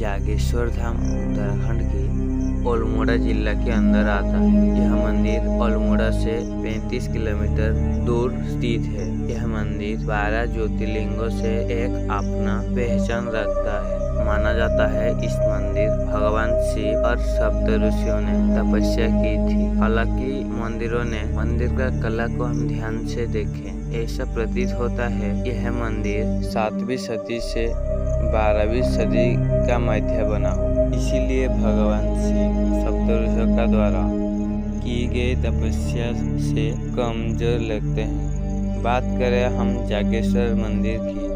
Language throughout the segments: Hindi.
जागेश्वर धाम उत्तराखंड के अल्मोड़ा जिला के अंदर आता है। यह मंदिर अल्मोड़ा से 35 किलोमीटर दूर स्थित है। यह मंदिर 12 ज्योतिर्लिंगों से एक अपना पहचान रखता है। माना जाता है इस मंदिर भगवान शिव और सप्त ऋषियों ने तपस्या की थी। हालाँकि मंदिरों ने मंदिर का कला को हम ध्यान से देखें। ऐसा प्रतीत होता है यह मंदिर सातवीं सदी से बारहवीं सदी का मध्य बना। हो इसीलिए भगवान शिव सप्तऋषियों का द्वारा की गई तपस्या से कमज़ोर लगते हैं। बात करें हम जागेश्वर मंदिर की।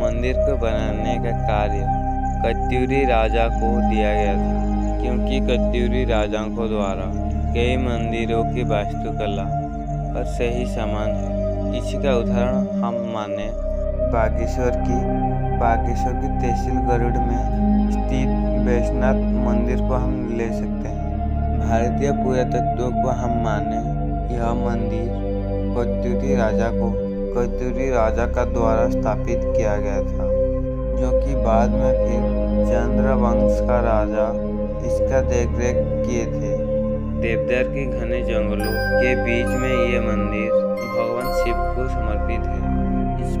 मंदिर को बनाने का कार्य कत्यूरी राजा को दिया गया था, क्योंकि कत्यूरी राजाओं को द्वारा कई मंदिरों की वास्तुकला और सही समान है। इसी का उदाहरण हम माने बागेश्वर की बागेश्वर की तहसील गरुड़ में स्थित वैष्णव मंदिर को हम ले सकते हैं। भारतीय पुरातत्व को हम माने यह मंदिर कत्यूरी राजा को कत्यूरी राजा का द्वारा स्थापित किया गया था, जो कि बाद में फिर चंद्र वंश का राजा इसका देखरेख किए थे। देवदार के घने जंगलों के बीच में ये मंदिर भगवान शिव को समर्पित है।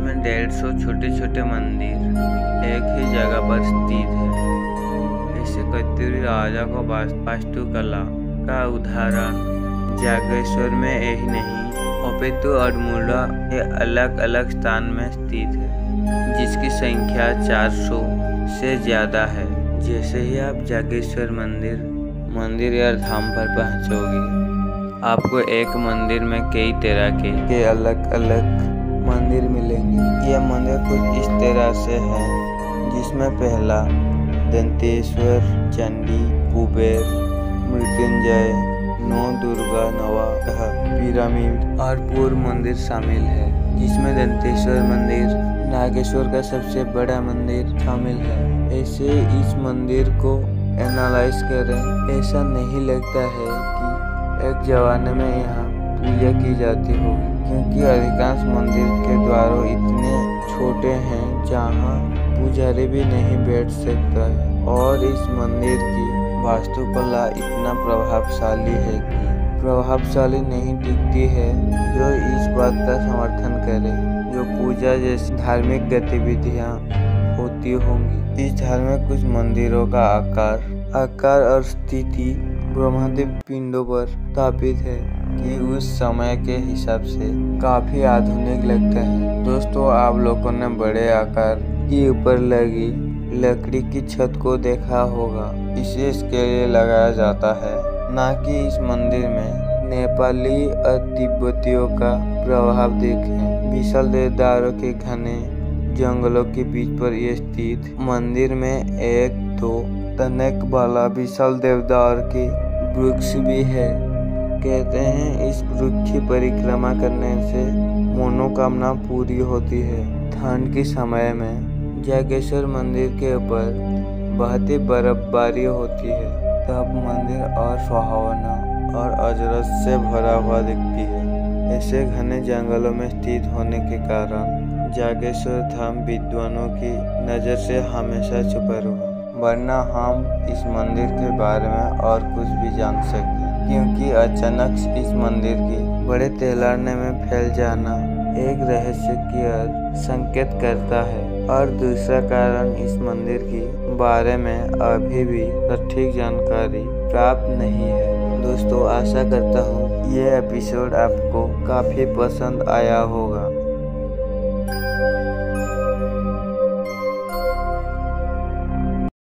इसमें डेढ़ सौ छोटे छोटे मंदिर एक ही जगह पर स्थित है। ऐसे कत्यूरी राजा को वास्तुकला का उदाहरण। जागेश्वर में यही नहीं अपितु अडमुड़ा के अलग अलग स्थान में स्थित है जिसकी संख्या 400 से ज़्यादा है। जैसे ही आप जागेश्वर मंदिर मंदिर या धाम पर पहुंचोगे आपको एक मंदिर में कई तरह के, के अलग अलग मंदिर मिलेंगे। यह मंदिर कुछ इस तरह से है, जिसमें पहला दंतेश्वर, चंडी, कुबेर, मृत्युंजय, नौ दुर्गा, नवा पिरामिड और पूर्व मंदिर शामिल है, जिसमें दंतेश्वर मंदिर, नागेश्वर का सबसे बड़ा मंदिर शामिल है। ऐसे इस मंदिर को एनालाइज करें। ऐसा नहीं लगता है कि एक जमाने में यहाँ पूजा की जाती होगी। क्योंकि अधिकांश मंदिर के द्वारों इतने छोटे हैं, जहाँ पुजारी भी नहीं बैठ सकता है। और इस मंदिर की वास्तुकला इतना प्रभावशाली है कि प्रभावशाली नहीं दिखती है, जो इस बात का समर्थन करे। जो पूजा जैसी धार्मिक गतिविधियाँ होती होंगी। इस धर्म में कुछ मंदिरों का आकार आकार और स्थिति ब्रह्मदेव पिंडों पर स्थापित है कि उस समय के हिसाब से काफ़ी आधुनिक लगता है। दोस्तों, आप लोगों ने बड़े आकार के ऊपर लगी लकड़ी की छत को देखा होगा। इसे इसके लिए लगाया जाता है, न कि इस मंदिर में। नेपाली और तिब्बतियों का प्रभाव देखें। विशाल देवदारों के घने जंगलों के बीच पर स्थित मंदिर में एक, दो तनक वाला विशाल देवदार के वृक्ष भी है। कहते हैं, इस वृक्ष की परिक्रमा करने से मनोकामना पूरी होती है। ठंड के समय में जागेश्वर मंदिर के ऊपर बहुत ही बर्फबारी होती है। तब मंदिर और सुहावना और अजरत से भरा हुआ दिखती है। ऐसे घने जंगलों में स्थित होने के कारण जागेश्वर धाम विद्वानों की नज़र से हमेशा छुपा रहा वरना हम इस मंदिर के बारे में और कुछ भी जान सकते क्योंकि अचानक इस मंदिर की बड़े तेलारने में फैल जाना एक रहस्य की ओर संकेत करता है। और दूसरा कारण इस मंदिर की बारे में अभी भी सटीक जानकारी प्राप्त नहीं है। दोस्तों, आशा करता हूँ ये एपिसोड आपको काफ़ी पसंद आया होगा।